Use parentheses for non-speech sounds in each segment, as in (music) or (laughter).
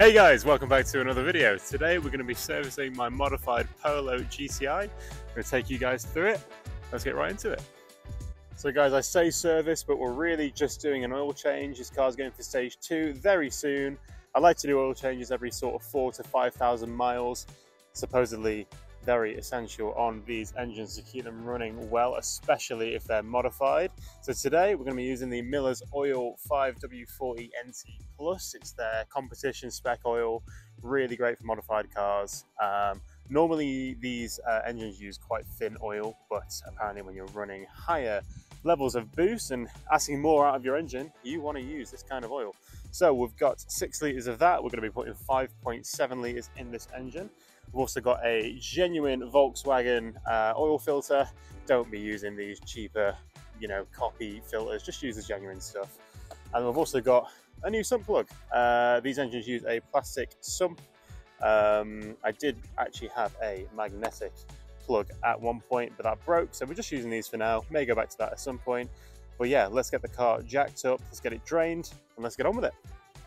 Hey guys, welcome back to another video. Today we're going to be servicing my modified Polo GTI. I'm going to take you guys through it. Let's get right into it. So guys, I say service, but we're really just doing an oil change. This car's going for stage two very soon. I like to do oil changes every sort of four to 5,000 miles. Supposedly very essential on these engines to keep them running well, especially if they're modified. So today we're going to be using the Miller's Oil 5W40 NT Plus. It's their competition spec oil, really great for modified cars. Um, normally these uh, engines use quite thin oil, but apparently when you're running higher levels of boost and asking more out of your engine, you want to use this kind of oil. So we've got six litres of that. We're going to be putting 5.7 litres in this engine. We've also got a genuine Volkswagen uh, oil filter. Don't be using these cheaper, you know, copy filters. Just use the genuine stuff. And we've also got a new sump plug. Uh, these engines use a plastic sump. Um, I did actually have a magnetic plug at one point, but that broke. So we're just using these for now. May go back to that at some point. But yeah, let's get the car jacked up, let's get it drained, and let's get on with it.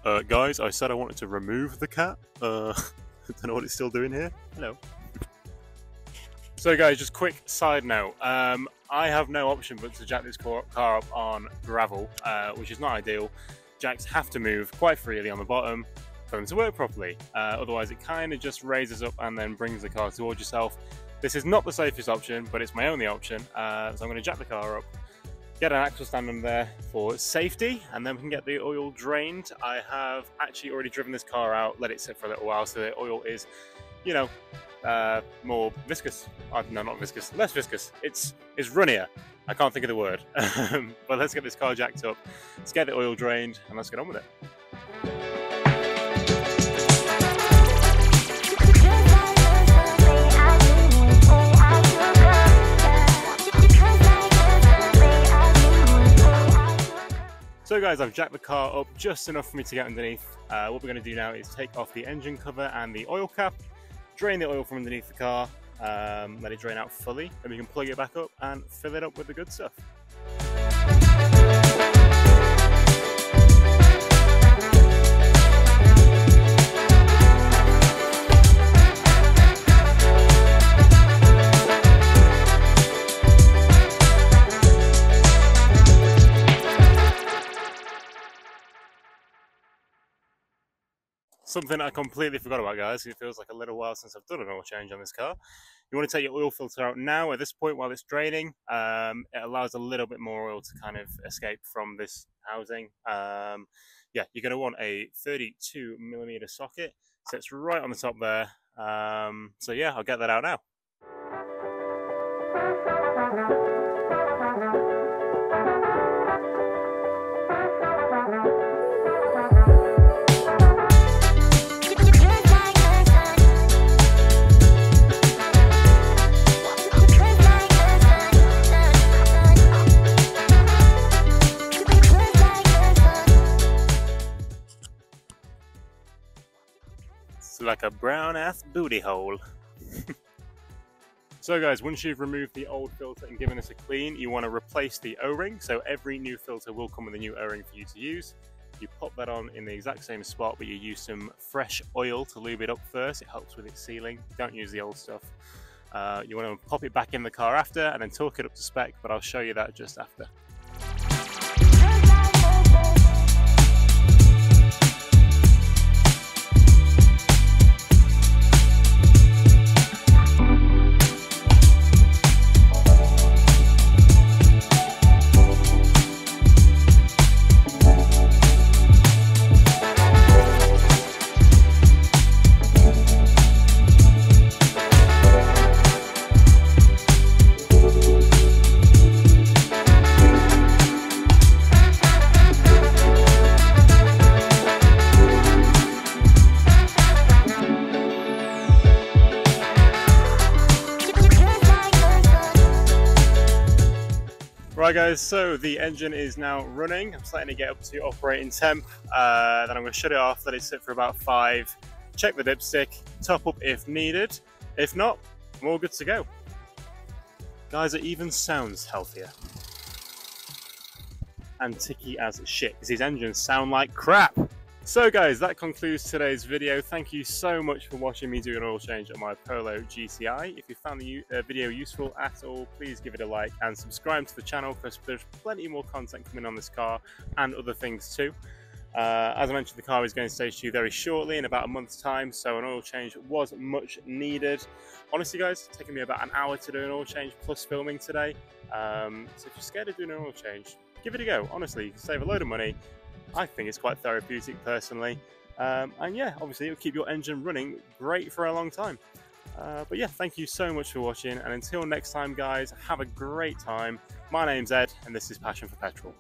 Uh, guys, I said I wanted to remove the cat. Uh, (laughs) (laughs) don't know what it's still doing here. Hello. So guys, just quick side note. Um, I have no option but to jack this car up on gravel, uh, which is not ideal. Jacks have to move quite freely on the bottom for them to work properly. Uh, otherwise, it kind of just raises up and then brings the car towards yourself. This is not the safest option, but it's my only option. Uh, so I'm going to jack the car up, get an axle stand on there for safety and then we can get the oil drained. I have actually already driven this car out, let it sit for a little while so the oil is, you know, uh, more viscous. Uh, no, not viscous, less viscous. It's, it's runnier. I can't think of the word. (laughs) but let's get this car jacked up, let's get the oil drained and let's get on with it. Guys, I've jacked the car up just enough for me to get underneath. Uh, what we're going to do now is take off the engine cover and the oil cap, drain the oil from underneath the car, um, let it drain out fully, and we can plug it back up and fill it up with the good stuff. Something I completely forgot about, guys. It feels like a little while since I've done an oil change on this car. You want to take your oil filter out now at this point while it's draining. Um, it allows a little bit more oil to kind of escape from this housing. Um, yeah, you're going to want a 32 millimeter socket. Sits right on the top there. Um, so yeah, I'll get that out now. A brown ass booty hole. so guys, once you've removed the old filter and given this a clean, you want to replace the O-ring. So every new filter will come with a new O-ring for you to use. You pop that on in the exact same spot, but you use some fresh oil to lube it up first. It helps with its sealing. Don't use the old stuff. Uh, you want to pop it back in the car after and then torque it up to spec, but I'll show you that just after. Right guys, so the engine is now running. I'm starting to get up to operating temp. Uh, then I'm to shut it off, let it sit for about five, check the dipstick, top up if needed. If not, I'm all good to go. Guys, it even sounds healthier. And ticky as shit, because these engines sound like crap. So guys, that concludes today's video. Thank you so much for watching me do an oil change on my Polo GTI. If you found the uh, video useful at all, please give it a like and subscribe to the channel because there's plenty more content coming on this car and other things too. Uh, as I mentioned, the car is going to stage two very shortly in about a month's time, so an oil change was much needed. Honestly, guys, it's taken me about an hour to do an oil change plus filming today. Um, so if you're scared of doing an oil change, give it a go. Honestly, you can save a load of money. I think it's quite therapeutic personally. Um, and yeah, obviously, it'll keep your engine running great for a long time. Uh, but yeah, thank you so much for watching. And until next time, guys, have a great time. My name's Ed, and this is Passion for Petrol.